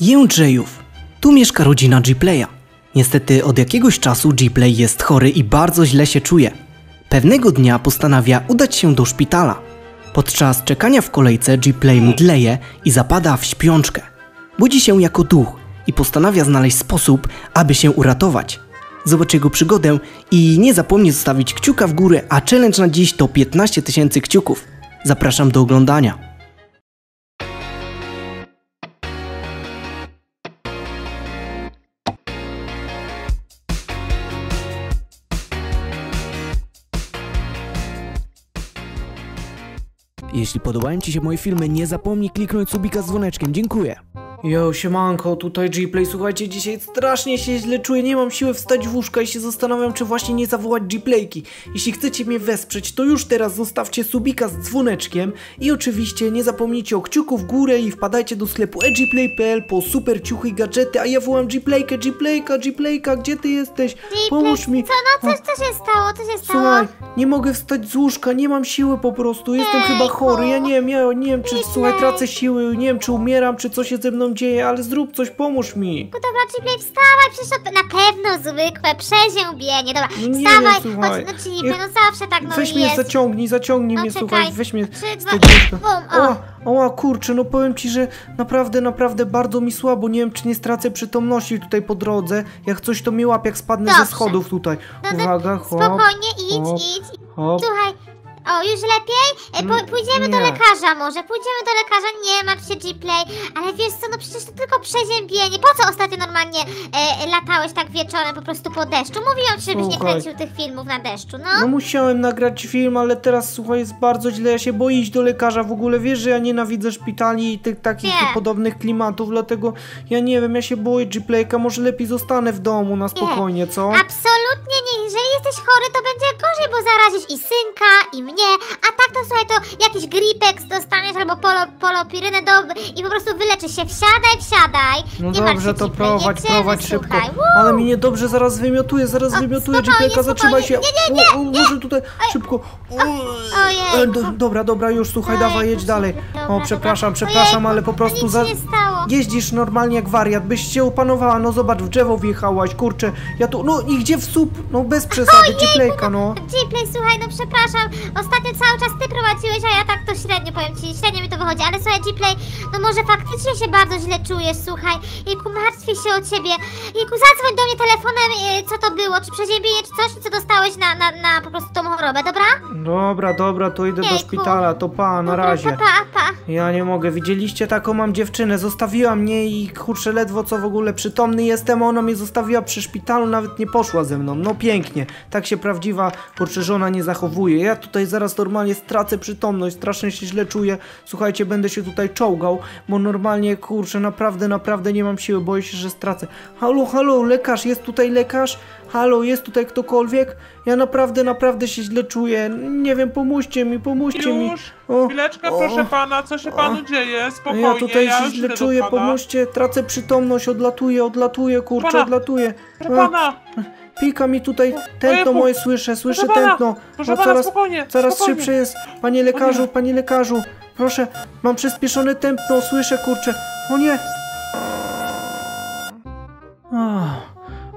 Jędrzejów. Tu mieszka rodzina G-Playa. Niestety od jakiegoś czasu G-Play jest chory i bardzo źle się czuje. Pewnego dnia postanawia udać się do szpitala. Podczas czekania w kolejce G-Play mdleje i zapada w śpiączkę. Budzi się jako duch i postanawia znaleźć sposób, aby się uratować. Zobacz jego przygodę i nie zapomnij zostawić kciuka w górę, a challenge na dziś to 15 tysięcy kciuków. Zapraszam do oglądania. Jeśli podobają Ci się moje filmy, nie zapomnij kliknąć subika z dzwoneczkiem. Dziękuję. Yo, siemanko, tutaj G-Play. Słuchajcie, dzisiaj strasznie się źle czuję, nie mam siły wstać w łóżka i się zastanawiam, czy właśnie nie zawołać G-Playki. Jeśli chcecie mnie wesprzeć, to już teraz zostawcie subika z dzwoneczkiem i oczywiście nie zapomnijcie o kciuku w górę i wpadajcie do sklepu egplay.pl po super ciuchy i gadżety, a ja wołam G-Playkę, G-Playka, G-Playka, gdzie ty jesteś? Pomóż mi. Co, no co, co się stało? Co się stało? Słuchaj, nie mogę wstać z łóżka, nie mam siły po prostu, jestem chyba chory, ja nie wiem, ja nie wiem czy, słuchaj, tracę siły, nie wiem czy umieram, czy co się ze mną dzieje, ale zrób coś, pomóż mi. No dobra, Ciplej, wstawaj, przecież to na pewno zwykłe przeziębienie. Dobra, No nie wstawaj, wiem, słuchaj. chodź, no Ja- no zawsze tak no Weź mnie, jest. zaciągnij, zaciągnij No mnie, czekaj. słuchaj, weź mnie Trzy, z dwa, tego bum, o. O, kurczę, no powiem ci, że naprawdę, naprawdę bardzo mi słabo, nie wiem czy nie stracę przytomności tutaj po drodze, jak coś to mnie łap, jak spadnę ze Dobrze. schodów tutaj. No, no, Uwaga, hop, Spokojnie, idź, hop, idź. hop. Słuchaj, o, już lepiej? E, po, Mm, pójdziemy do nie. lekarza może, pójdziemy do lekarza, nie martw się G-Play, ale wiesz co, no przecież to tylko przeziębienie. Po co ostatnio normalnie e, latałeś tak wieczorem po prostu po deszczu? Mówiłam ci, żebyś nie Słuchaj. kręcił tych filmów na deszczu, no. No musiałem nagrać film, ale teraz słuchaj, jest bardzo źle, ja się boję iść do lekarza, w ogóle wiesz, że ja nienawidzę szpitali i tych takich Wiem. podobnych klimatów, dlatego ja nie wiem, ja się boję G-Playka, może lepiej zostanę w domu na spokojnie, co? Absolutnie nie. Jeżeli jesteś chory, to będzie gorzej, bo zarazisz i synka, i mnie. A tak to słuchaj, to jakiś gripek dostaniesz albo polo, polopirynę do, i po prostu wyleczysz się. Wsiadaj, wsiadaj. No nie dobrze, to Ciplej, prowadź, prowadź szybko. Woo! Ale mi niedobrze, zaraz wymiotuje, zaraz O, wymiotuje G-Playka, zatrzymaj się. Nie, nie, O, o, Może tutaj, szybko. Ojej. E, do, dobra, dobra, już słuchaj, dawaj, jedź dalej. O, przepraszam, przepraszam, ale po prostu za... nie. Jeździsz normalnie jak wariat, byś się opanowała, no zobacz, w drzewo wjechałaś, kurczę, ja tu, no i gdzie w słup, no bez przesady, G-Playka, no. Gplay, słuchaj, no przepraszam, ostatnio cały czas ty prowadziłeś, a ja tak to średnio powiem ci, średnio mi to wychodzi, ale słuchaj, Gplay, no może faktycznie się bardzo źle czujesz, słuchaj, Jejku, martwię się o ciebie, Jejku, zadzwoń do mnie telefonem, e, co to było, czy przeziębienie, czy coś, co dostałeś na, na, na po prostu tą chorobę, dobra? Dobra, dobra, to idę do Jejku. szpitala, to pa, na razie. Pa, pa, pa. Ja nie mogę, widzieliście taką mam dziewczynę, zostawiła mnie i kurczę ledwo co w ogóle przytomny jestem, ona mnie zostawiła przy szpitalu, nawet nie poszła ze mną, no pięknie, tak się prawdziwa kurczę żona nie zachowuje, ja tutaj zaraz normalnie stracę przytomność, strasznie się źle czuję, słuchajcie, będę się tutaj czołgał, bo normalnie kurczę, naprawdę, naprawdę nie mam siły, boję się, że stracę. Halo, halo, lekarz, jest tutaj lekarz? Halo, jest tutaj ktokolwiek? Ja naprawdę, naprawdę się źle czuję, nie wiem, pomóżcie mi, pomóżcie mi. Już, O, chwileczkę, o. proszę pana, co się panu dzieje? Spokojnie, Ja tutaj się już źle czuję, pana. pomóżcie, tracę przytomność, odlatuję, odlatuję, kurczę, Pana, odlatuję. Proszę pana, Pika mi tutaj, tętno moje słyszę, słyszę proszę pana, tętno. proszę No pana, coraz, spokojnie, coraz spokojnie. szybsze jest. Panie lekarzu, nie. panie lekarzu, proszę, mam przyspieszone tętno, słyszę, kurczę. O nie! Ach,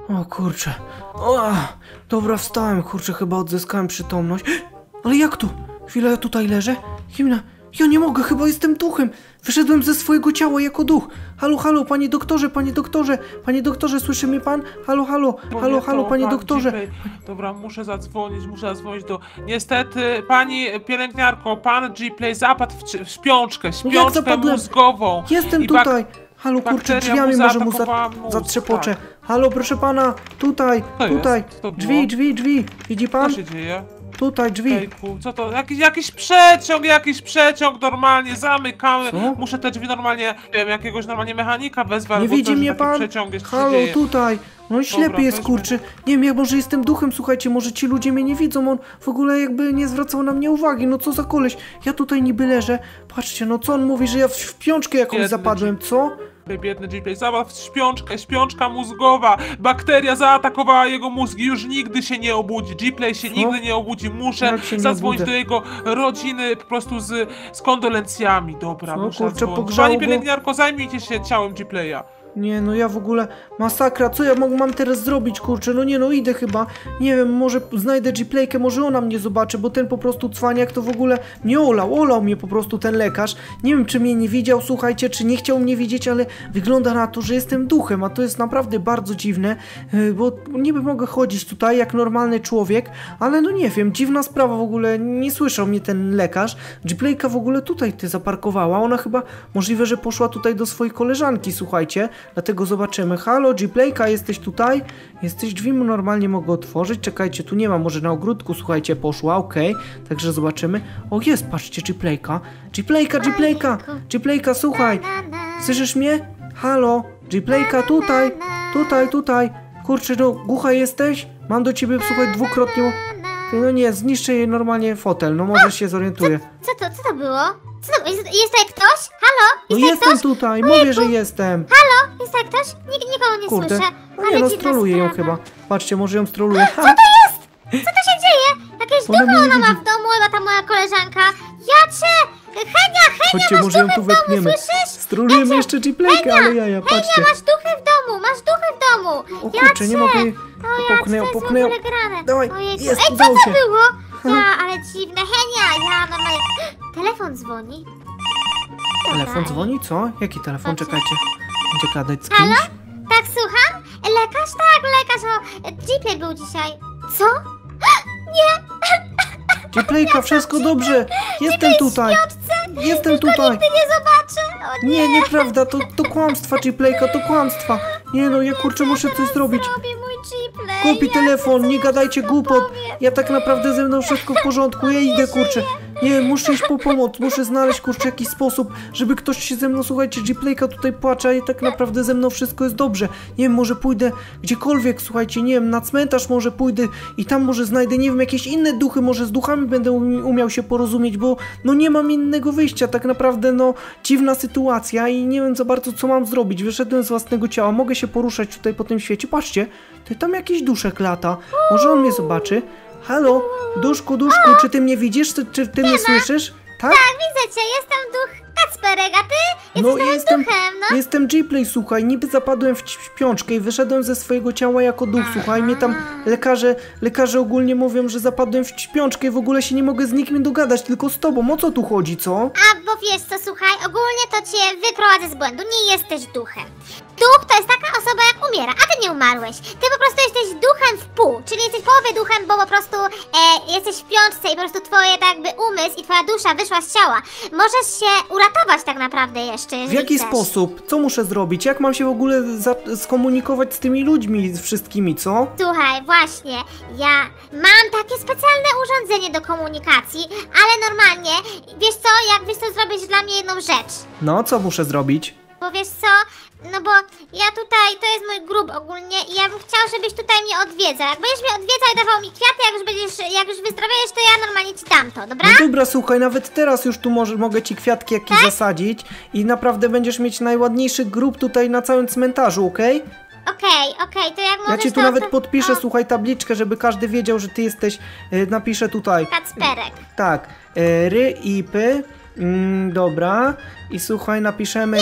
O kurczę. O, dobra, wstałem, kurczę, chyba odzyskałem przytomność. Ale jak to? Chwilę, ja tutaj leżę? Himna, ja nie mogę, chyba jestem duchem. Wyszedłem ze swojego ciała jako duch. Halo, halo, panie doktorze, panie doktorze, panie doktorze, słyszy mnie pan? Halo, halo, halo, halo, panie pan doktorze. Dobra, muszę zadzwonić, muszę zadzwonić do... Niestety, pani pielęgniarko, pan G-Play zapadł w, w śpiączkę, śpiączkę zapadłem? mózgową. Jestem tutaj. Halo, kurczę, drzwiami mu może mu zatrzepoczę. Halo, proszę pana, tutaj, jest? tutaj. Było? Drzwi, drzwi, drzwi. Widzi Co pan? się dzieje? Tutaj drzwi. Ejku, co to? Jakiś, jakiś przeciąg, jakiś przeciąg normalnie, zamykamy. Co? Muszę te drzwi normalnie, nie wiem, jakiegoś normalnie mechanika wezwać, Nie bo widzi też mnie taki pan? przeciąg jest, co się Halo, dzieje. tutaj. No ślepy jest, weźmy. kurczy. Nie wiem, ja może jestem duchem, słuchajcie, może ci ludzie mnie nie widzą, on w ogóle jakby nie zwracał na mnie uwagi, no co za koleś. Ja tutaj niby leżę, patrzcie, no co on mówi, że ja w, w piączkę jakąś Biedny zapadłem, co? Biedny Gplay, zobacz, śpiączkę, śpiączka mózgowa. Bakteria zaatakowała jego mózg i już nigdy się nie obudzi. Gplay się Co? nigdy nie obudzi. Muszę Jak się nie zadzwonić obudzę? do jego rodziny po prostu z, z kondolencjami. Dobra, Co, muszę kurczę, zadzwonić. pogrzało Pani go? pielęgniarko, zajmijcie się ciałem Gplaya. Nie, no ja w ogóle masakra, co ja mam teraz zrobić, kurczę, no nie, no idę chyba, nie wiem, może znajdę G-Playkę, może ona mnie zobaczy, bo ten po prostu cwaniak to w ogóle mnie olał, olał mnie po prostu ten lekarz, nie wiem, czy mnie nie widział, słuchajcie, czy nie chciał mnie widzieć, ale wygląda na to, że jestem duchem, a to jest naprawdę bardzo dziwne, yy, bo niby mogę chodzić tutaj jak normalny człowiek, ale no nie wiem, dziwna sprawa w ogóle, nie słyszał mnie ten lekarz, G-Playka w ogóle tutaj ty zaparkowała, ona chyba, możliwe, że poszła tutaj do swojej koleżanki, słuchajcie, Dlatego zobaczymy. Halo, G-Playka, jesteś tutaj? Jesteś drzwi normalnie mogę otworzyć. Czekajcie, tu nie ma, może na ogródku, słuchajcie, poszła, okej. Także zobaczymy. O, jest, patrzcie, G-Playka. G-Playka, G-Playka, G-Playka, słuchaj. Słyszysz mnie? Halo, G-Playka, tutaj, tutaj, tutaj. Kurczę, no, głucha jesteś? Mam do ciebie, słuchaj, dwukrotnie... No nie, zniszczę jej normalnie fotel, no może się zorientuję. Co to, co to było? Co to, jest, jest tutaj ktoś? Halo? No Jest tutaj jestem ktoś? tutaj, mówię, że jestem. Halo? Jest tutaj ktoś? Nik, nikogo nie Kurde. słyszę. No Ale nie, no stroluję ją chyba. Patrzcie, może ją stroluję. Ha, Co to się dzieje? Jakieś Ona nie ona ma widzi. w domu, chyba ta moja koleżanka. Jacie! Henia, Henia, Chodźcie, masz może ją duchy tu w domu, wepniemy. słyszysz? Strolujemy jeszcze G-Playkę, ale jaja, patrzcie. Henia, masz duchy w domu, masz duchy w domu. O kurczę, nie mogę jej... O, ja, Popchnę ją, co to jest popchnę ją. Dawaj, Ojejku. jest, Ej, co udało to się. było? Ja, ale dziwne. Henia, ja. Telefon dzwoni. Telefon dzwoni, co? Jaki telefon? Patrzcie. Czekajcie. Będzie gadać z Halo? kimś? Tak, słucham? Lekarz? Tak, lekarz. O, Jeepie był dzisiaj. Co? G-Playka, wszystko dobrze. Jestem tutaj. Jestem tutaj. Ty nie zobaczę. O, nie. Nie, nieprawda, to, to kłamstwa, G-Playka, to kłamstwa. Nie no, ja kurczę, muszę coś zrobić. Robi mój Jeepley. Kupi telefon, nie gadajcie głupot. Ja tak naprawdę ze mną wszystko w porządku, ja idę kurczę. Nie, muszę iść po pomoc, muszę znaleźć kurczę jakiś sposób, żeby ktoś się ze mną, słuchajcie, G-Playka tutaj płacze i tak naprawdę ze mną wszystko jest dobrze. Nie wiem, może pójdę gdziekolwiek, słuchajcie, nie wiem, na cmentarz może pójdę i tam może znajdę, nie wiem, jakieś inne duchy, może z duchami będę umi- umiał się porozumieć, bo no nie mam innego wyjścia, tak naprawdę no dziwna sytuacja i nie wiem za bardzo co mam zrobić. Wyszedłem z własnego ciała, mogę się poruszać tutaj po tym świecie, patrzcie, to tam jakiś duszek lata, może on mnie zobaczy. Halo, duszku, duszku, czy ty mnie widzisz, czy, czy ty mnie słyszysz? Tak? Tak, widzę cię, jestem duch Kacperek, a ty jesteś No nowym jestem, duchem, no. jestem G-Play, słuchaj, niby zapadłem w śpiączkę i wyszedłem ze swojego ciała jako duch, słuchaj, mnie tam lekarze, lekarze ogólnie mówią, że zapadłem w śpiączkę i w ogóle się nie mogę z nikim dogadać, tylko z tobą, o co tu chodzi, co? A, bo wiesz co, słuchaj, ogólnie to cię wyprowadzę z błędu, nie jesteś duchem. Duch to jest taka osoba jak umiera, a ty nie umarłeś. Ty po prostu jesteś duchem w pół, czyli jesteś połowy duchem, bo po prostu e, jesteś w piątce i po prostu twoje tak jakby umysł i twoja dusza wyszła z ciała. Możesz się uratować tak naprawdę jeszcze, W jaki chcesz. sposób? Co muszę zrobić? Jak mam się w ogóle skomunikować z tymi ludźmi, z wszystkimi, co? Słuchaj, właśnie, ja mam takie specjalne urządzenie do komunikacji, ale normalnie, wiesz co, jak wiesz co, zrobić dla mnie jedną rzecz. No, co muszę zrobić? Bo wiesz co, no bo ja tutaj, to jest mój grób ogólnie i ja bym chciał, żebyś tutaj mnie odwiedzał. Jak będziesz mnie odwiedzał i dawał mi kwiaty, jak już będziesz, jak już wyzdrowiejesz, to ja normalnie ci dam to, dobra? No dobra, słuchaj, nawet teraz już tu może, mogę ci kwiatki jakieś Tak? zasadzić i naprawdę będziesz mieć najładniejszy grób tutaj na całym cmentarzu, okej? Okej, okej, to jak Ja możesz ci tu to... nawet to- podpiszę, o, słuchaj, tabliczkę, żeby każdy wiedział, że ty jesteś, y, napiszę tutaj, Kacperek. tak, y, ry i py, mm, dobra, i słuchaj, napiszemy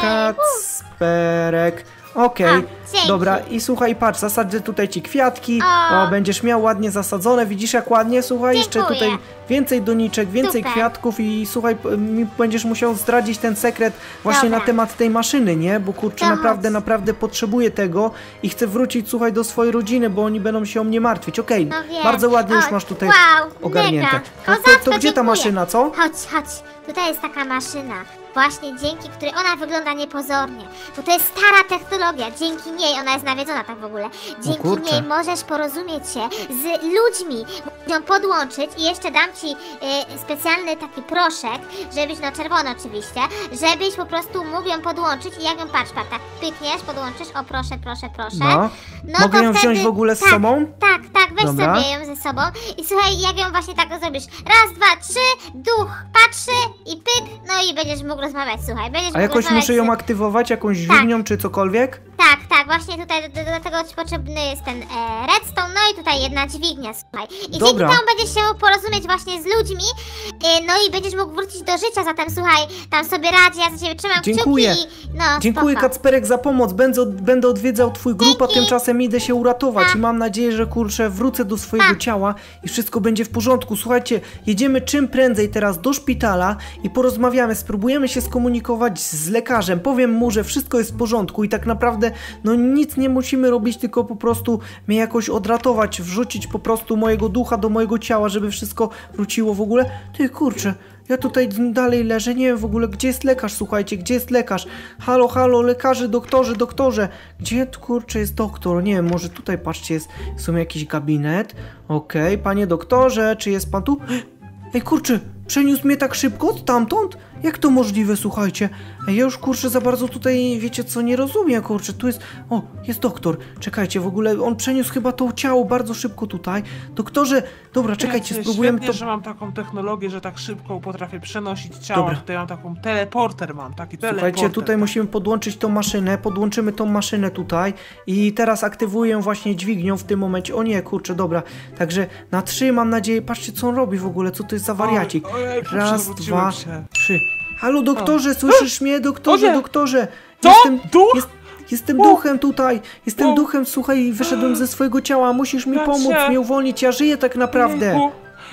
Kacperek, okej, A, dzięki. dobra, i słuchaj, patrz, zasadzę tutaj ci kwiatki, O. o, będziesz miał ładnie zasadzone, widzisz jak ładnie, słuchaj, jeszcze Dziękuję. tutaj więcej doniczek, więcej Super. kwiatków i słuchaj, p- mi będziesz musiał zdradzić ten sekret właśnie Dobra. na temat tej maszyny, nie, bo kurczę, naprawdę, naprawdę potrzebuję tego i chcę wrócić, słuchaj, do swojej rodziny, bo oni będą się o mnie martwić, okej, No wiem. bardzo ładnie już O, masz tutaj wow, ogarnięte. mega. To, to, Kozacko, to gdzie ta dziękuję. maszyna, co? Chodź, chodź. Tutaj jest taka maszyna. Właśnie dzięki której ona wygląda niepozornie. Bo to jest stara technologia. Dzięki niej ona jest nawiedzona tak w ogóle. Dzięki niej możesz porozumieć się z ludźmi. Ją podłączyć i jeszcze dam ci y, specjalny taki proszek, żebyś, no czerwony oczywiście, żebyś po prostu mógł ją podłączyć i jak ją patrz, patrz, tak pykniesz, podłączysz, o proszę, proszę, proszę. No. No Mogę to ją wziąć wtedy- w ogóle z tak, sobą? Tak, tak, weź Dobra. sobie ją ze sobą i słuchaj, jak ją właśnie tak zrobisz. Raz, dwa, trzy, duch patrzy i pyk, no i będziesz mógł rozmawiać, słuchaj. Będziesz A jakoś muszę ją aktywować, jakąś dźwignią czy cokolwiek? Tak, tak, właśnie tutaj do, do, tego ci potrzebny jest ten e, redstone, no i tutaj jedna dźwignia, słuchaj. I Dobra. dzięki temu będziesz się porozumieć właśnie z ludźmi, no i będziesz mógł wrócić do życia, zatem słuchaj, tam sobie radzi, ja za ciebie trzymam Dziękuję. kciuki no, Dziękuję spoko. Kacperek za pomoc, będę, będę odwiedzał twój grup, a Dzięki. tymczasem idę się uratować Pa. i mam nadzieję, że kurczę wrócę do swojego Pa. ciała i wszystko będzie w porządku. Słuchajcie, jedziemy czym prędzej teraz do szpitala i porozmawiamy, spróbujemy się skomunikować z lekarzem, powiem mu, że wszystko jest w porządku i tak naprawdę no nic nie musimy robić, tylko po prostu mnie jakoś odratować, wrzucić po prostu mojego ducha do mojego ciała, żeby wszystko wróciło w ogóle. Ty kurczę, ja tutaj dalej leżę, nie wiem w ogóle, gdzie jest lekarz, słuchajcie, gdzie jest lekarz? Halo, halo, lekarze, doktorzy, doktorze, gdzie kurczę jest doktor? Nie wiem, może tutaj, patrzcie, jest w sumie jakiś gabinet. Okej, panie doktorze, czy jest pan tu? Ej, kurczę, przeniósł mnie tak szybko stamtąd? Jak to możliwe, słuchajcie? Ja już, kurczę, za bardzo tutaj, wiecie co, nie rozumiem, kurczę, tu jest... O, jest doktor, czekajcie, w ogóle on przeniósł chyba to ciało bardzo szybko tutaj. Doktorze, dobra, czekajcie, spróbujemy świetnie, to... że mam taką technologię, że tak szybko potrafię przenosić ciała. Dobra. Tutaj mam taką teleporter mam, taki teleporter. Słuchajcie, tutaj musimy podłączyć tą maszynę, podłączymy tą maszynę tutaj i teraz aktywuję właśnie dźwignią w tym momencie. O nie, kurczę, dobra. Także na trzy mam nadzieję, patrzcie co on robi w ogóle, co to jest za wariacik. Oj, ojej, Raz, dwa, się. trzy. Halo doktorze, słyszysz mnie? Doktorze, doktorze. Co? Jestem, Duch? jest, jestem duchem tutaj, jestem duchem, słuchaj, wyszedłem ze swojego ciała, musisz mi pomóc, mnie uwolnić, ja żyję tak naprawdę. Jejku,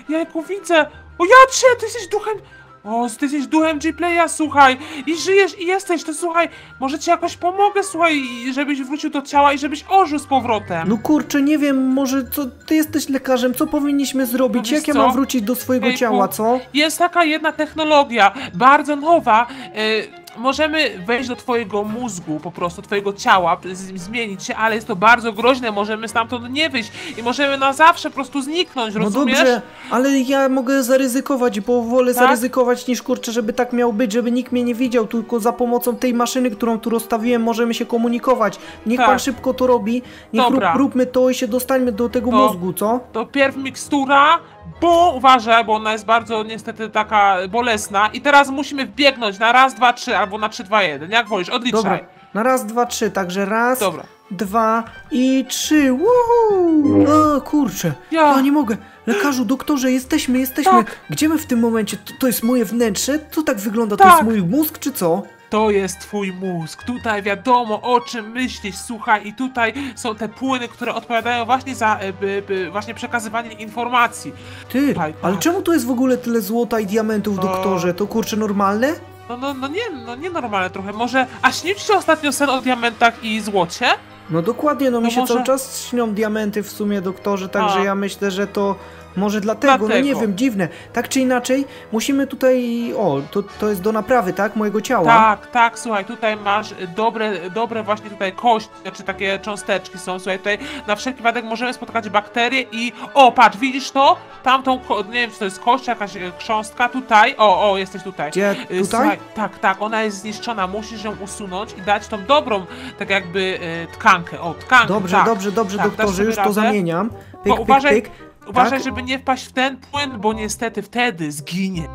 jejku, widzę. O ja ty jesteś duchem. O, ty jesteś duchem G-Playa, słuchaj. I żyjesz i jesteś, to słuchaj. Może ci jakoś pomogę, słuchaj, żebyś wrócił do ciała i żebyś ożył z powrotem. No kurczę, nie wiem, może co, ty jesteś lekarzem, co powinniśmy zrobić? No Jak ja co? mam wrócić do swojego ciała, co? Jest taka jedna technologia, bardzo nowa. y, możemy wejść do twojego mózgu, po prostu twojego ciała, zmienić się, ale jest to bardzo groźne, możemy stamtąd nie wyjść i możemy na zawsze po prostu zniknąć, No rozumiesz? dobrze, ale ja mogę zaryzykować, bo wolę Tak? zaryzykować niż kurczę, żeby tak miał być, żeby nikt mnie nie widział, tylko za pomocą tej maszyny, którą tu rozstawiłem, możemy się komunikować. Niech Tak. pan szybko to robi, niech rób, róbmy to i się dostańmy do tego To- mózgu, co? To pierw mikstura, bo uważaj, bo ona jest bardzo niestety taka bolesna i teraz musimy wbiegnąć na raz, dwa, trzy albo na trzy, dwa, jeden, jak wolisz, odliczaj. Dobra, na raz, dwa, trzy, także raz, Dobra. dwa i trzy. Woohoo! O kurczę, Ja. ja nie mogę. Lekarzu, doktorze, jesteśmy, jesteśmy. Tak. Gdzie my w tym momencie? To, to jest moje wnętrze? To tak wygląda? To Tak. jest mój mózg, czy co? To jest twój mózg. Tutaj wiadomo o czym myślisz, słuchaj, i tutaj są te płyny, które odpowiadają właśnie za e, by, by, właśnie przekazywanie informacji. Ty, ale tak. czemu tu jest w ogóle tyle złota i diamentów, O. doktorze? To kurczę normalne? No, no, no nie, no nienormalne trochę. Może, a śnił ci się ostatnio sen o diamentach i złocie? No dokładnie, no mi No się może- cały czas śnią diamenty w sumie, doktorze, także A. ja myślę, że to może dlatego, no nie Dlatego. wiem, dziwne. Tak czy inaczej, musimy tutaj, o, to, to jest do naprawy, tak, mojego ciała? Tak, tak, słuchaj, tutaj masz dobre, dobre właśnie tutaj kości, znaczy takie cząsteczki są, słuchaj, tutaj na wszelki wypadek możemy spotkać bakterie i, o, patrz, widzisz to? Tamtą, nie wiem, czy to jest kość, jakaś y, chrząstka, tutaj, o, o, jesteś tutaj. Gdzie, Y, tutaj? Słuchaj, tak, tak, ona jest zniszczona, musisz ją usunąć i dać tą dobrą, tak jakby y, tkankę, o, tkankę, Dobrze, tak. dobrze, dobrze, tak, doktorze, już to radę? zamieniam. Pyk, Bo pyk, uważaj, pyk. Uważaj, tak? żeby nie wpaść w ten płyn, bo niestety wtedy zginie.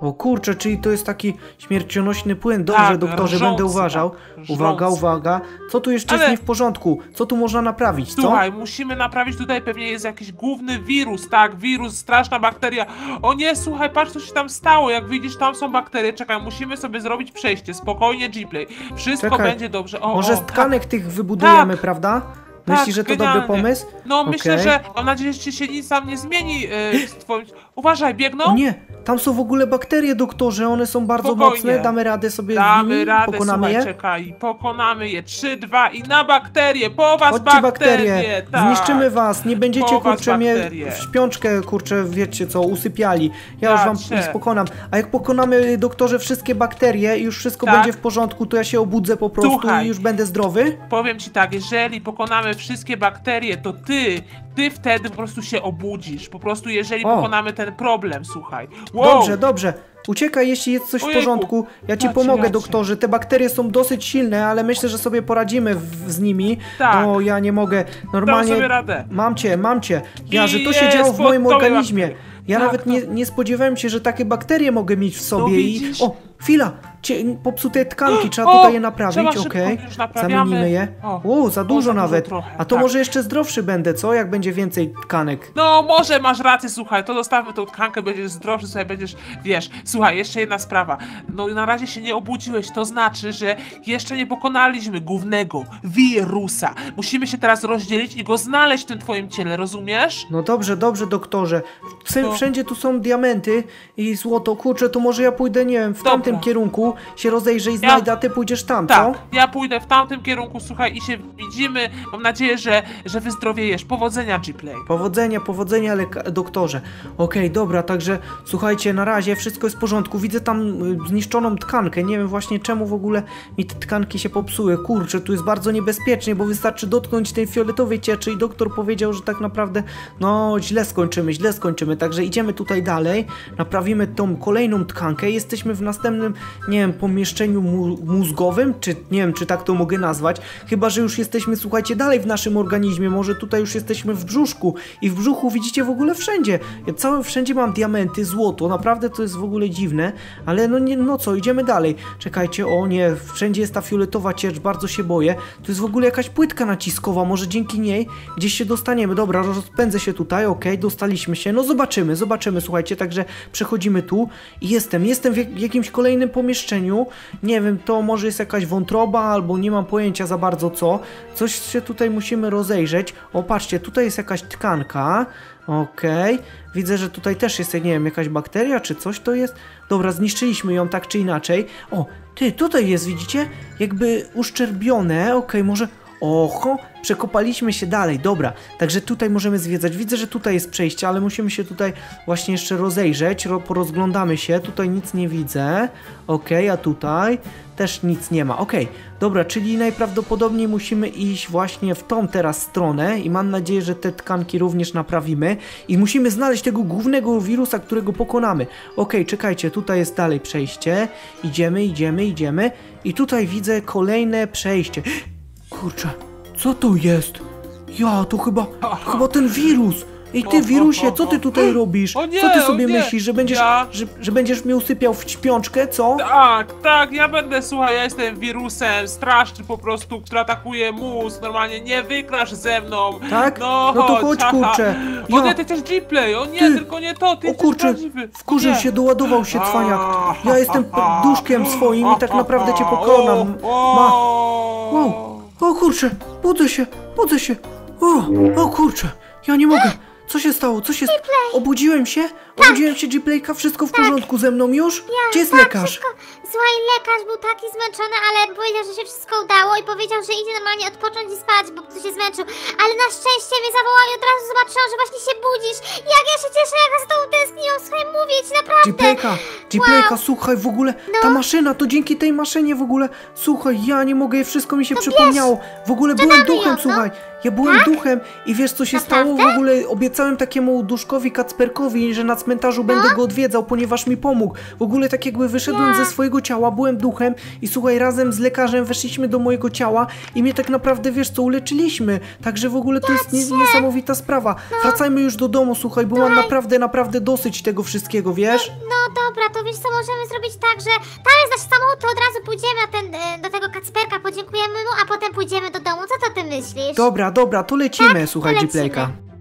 O kurczę, czyli to jest taki śmiercionośny płyn. Dobrze, Tak, doktorze, rżący, będę uważał. tak, Uwaga, uwaga. Co tu jeszcze jest Ale- nie w porządku? Co tu można naprawić, co? Słuchaj, musimy naprawić tutaj pewnie jest jakiś główny wirus, tak, wirus, straszna bakteria. O nie, słuchaj, patrz co się tam stało, jak widzisz, tam są bakterie, czekaj, musimy sobie zrobić przejście, spokojnie, G-Play, wszystko Czekaj, będzie dobrze. O, Może o, z tkanek tych wybudujemy, Tak. prawda? Tak, Myślisz, że to dobry genialnie. pomysł? No, myślę, że, mam nadzieję, że ci się nic tam nie zmieni yy, z twoim... Uważaj, biegną? O nie, tam są w ogóle bakterie, doktorze, one są bardzo Spokojnie. mocne, damy radę sobie z Damy nimi, radę, pokonamy słuchaj, je. czekaj, pokonamy je, 3, 2 i na bakterie, po was Chodźcie bakterie, bakterie, tak. zniszczymy was, nie będziecie Po kurczę mnie w śpiączkę kurczę, wiecie co, usypiali. Ja już Ja wam cię. pokonam. A jak pokonamy doktorze wszystkie bakterie i już wszystko Tak. będzie w porządku, to ja się obudzę po prostu Słuchaj. i już będę zdrowy? Powiem ci tak, jeżeli pokonamy wszystkie bakterie, to ty, ty wtedy po prostu się obudzisz. Po prostu jeżeli O. pokonamy ten problem, słuchaj. Wow. Dobrze, dobrze. Uciekaj, jeśli jest coś w porządku. Ja ci pomogę, doktorze. Te bakterie są dosyć silne, ale myślę, że sobie poradzimy w, z nimi. Tak. O, ja nie mogę. Dam Normalnie. sobie radę. Mam cię, mam cię. Ja, I że to się działo w moim organizmie. bakterie. Ja Tak, nawet nie, nie spodziewałem się, że takie bakterie mogę mieć w sobie i. widzisz? O, chwila, cie, popsute tkanki, trzeba O, tutaj je naprawić, okej. naprawiamy. Zamienimy je. O, O, za dużo za dużo nawet. trochę, A to tak. może jeszcze zdrowszy będę, co? Jak będzie więcej tkanek. No, może masz rację, słuchaj, to zostawmy tą tkankę, będziesz zdrowszy, sobie będziesz, wiesz, słuchaj, jeszcze jedna sprawa, no na razie się nie obudziłeś, to znaczy, że jeszcze nie pokonaliśmy głównego wirusa, musimy się teraz rozdzielić i go znaleźć w tym twoim ciele, rozumiesz? No dobrze, dobrze, doktorze. Wse- No. Wszędzie tu są diamenty i złoto. Kurczę, to może ja pójdę, nie wiem, w Dobra. tamtym kierunku, się rozejrzę i znajdę, a ty pójdziesz tam, Tak, co? ja pójdę w tamtym kierunku, słuchaj, i się widzimy, mam nadzieję, że, że wyzdrowiejesz, powodzenia, G-Play. Powodzenia, powodzenia, doktorze. Okej, dobra, także słuchajcie, na razie wszystko jest w porządku. Widzę tam y, zniszczoną tkankę. Nie wiem właśnie czemu w ogóle mi te tkanki się popsuły. Kurczę, tu jest bardzo niebezpiecznie, bo wystarczy dotknąć tej fioletowej cieczy i doktor powiedział, że tak naprawdę no źle skończymy, źle skończymy. Także idziemy tutaj dalej, naprawimy tą kolejną tkankę. Jesteśmy w następnym, nie wiem, pomieszczeniu mózgowym, czy nie wiem, czy tak to mogę nazwać. Chyba, że już jesteśmy, słuchajcie, dalej w naszym organizmie. Może tutaj już jesteśmy w brzuszku i w brzuchu widzicie w ogóle wszędzie. Ja całe wszędzie mam diamenty, złoto. Naprawdę to jest w ogóle dziwne, ale no nie, no co, idziemy dalej. Czekajcie, o nie, wszędzie jest ta fioletowa ciecz, bardzo się boję. To jest w ogóle jakaś płytka naciskowa, może dzięki niej gdzieś się dostaniemy. Dobra, rozpędzę się tutaj, okej, dostaliśmy się. No zobaczymy, zobaczymy, słuchajcie, także przechodzimy tu i jestem, jestem w jak- jakimś kolejnym pomieszczeniu. Nie wiem, to może jest jakaś wątroba, albo nie mam pojęcia za bardzo co. Coś się tutaj musimy rozejrzeć. O, patrzcie, tutaj jest jakaś tkanka. Okej, widzę, że tutaj też jest, nie wiem, jakaś bakteria czy coś to jest. Dobra, zniszczyliśmy ją tak czy inaczej. O, ty, tutaj jest, widzicie? Jakby uszczerbione. Okej, może... Oho, przekopaliśmy się dalej, dobra. Także tutaj możemy zwiedzać. Widzę, że tutaj jest przejście, ale musimy się tutaj właśnie jeszcze rozejrzeć. Ro, porozglądamy się. Tutaj nic nie widzę. Okej, a tutaj też nic nie ma. Okej, dobra, czyli najprawdopodobniej musimy iść właśnie w tą teraz stronę i mam nadzieję, że te tkanki również naprawimy i musimy znaleźć tego głównego wirusa, którego pokonamy. Okej, czekajcie, tutaj jest dalej przejście. Idziemy, idziemy, idziemy i tutaj widzę kolejne przejście. Kurczę, co to jest? Ja, to chyba, chyba ten wirus. Ej, ty wirusie, co ty tutaj robisz? O nie, co ty o sobie nie. myślisz, że będziesz, Ja- że, że będziesz mnie usypiał w śpiączkę, co? Tak, tak, ja będę, słuchaj, ja jestem wirusem straszny po prostu, który atakuje mózg, normalnie nie wygrasz ze mną. Tak? No, No to chodź, haha. kurczę. O Ja- nie, ty też G-Play, o nie, Ty. tylko nie to, ty O jesteś kurczę, prawdziwy. wkurzył Nie. się, doładował się cwaniak. Ja jestem duszkiem swoim i tak naprawdę cię pokonam. O, Ma... o. Wow. O kurczę, budzę się, budzę się. O, o kurczę, ja nie mogę. Co się stało? Co się... Obudziłem się? Obudziłem się, G-Playka, wszystko w porządku ze mną już? Gdzie jest lekarz? Wszystko... Słuchaj, lekarz był taki zmęczony, ale powiedział, że się wszystko udało i powiedział, że idzie normalnie odpocząć i spać, bo się zmęczył. Ale na szczęście mnie zawołał i od razu zobaczyłam, że właśnie się budzisz. Jak ja się cieszę, jak ja z tobą tęskniłam. Słuchaj, mówię ci, naprawdę. G-Playka, G-Playka, Wow. słuchaj, w ogóle No. ta maszyna, to dzięki tej maszynie w ogóle, słuchaj, ja nie mogę, wszystko mi się przypomniało. W ogóle byłem damy ją, duchem, no. słuchaj, ja byłem duchem i wiesz co się stało? W Naprawdę? ogóle obiecałem takiemu duszkowi Kacperkowi, że na cmentarzu będę No. go odwiedzał, ponieważ mi pomógł. W ogóle tak jakby wyszedłem ze swojego ciała, byłem duchem i słuchaj, razem z lekarzem weszliśmy do mojego ciała i mnie tak naprawdę, wiesz co, uleczyliśmy. Także w ogóle to jest nie, niesamowita sprawa. No. Wracajmy już do domu, słuchaj, bo mam naprawdę, naprawdę dosyć tego wszystkiego, wiesz? No dobra, to wiesz co, możemy zrobić tak, że tam jest nasz samochód, to od razu pójdziemy na ten, e, do tego Kacperka, podziękujemy mu, a potem pójdziemy do domu. Co to ty myślisz? Dobra, dobra, to lecimy, słuchaj, to lecimy.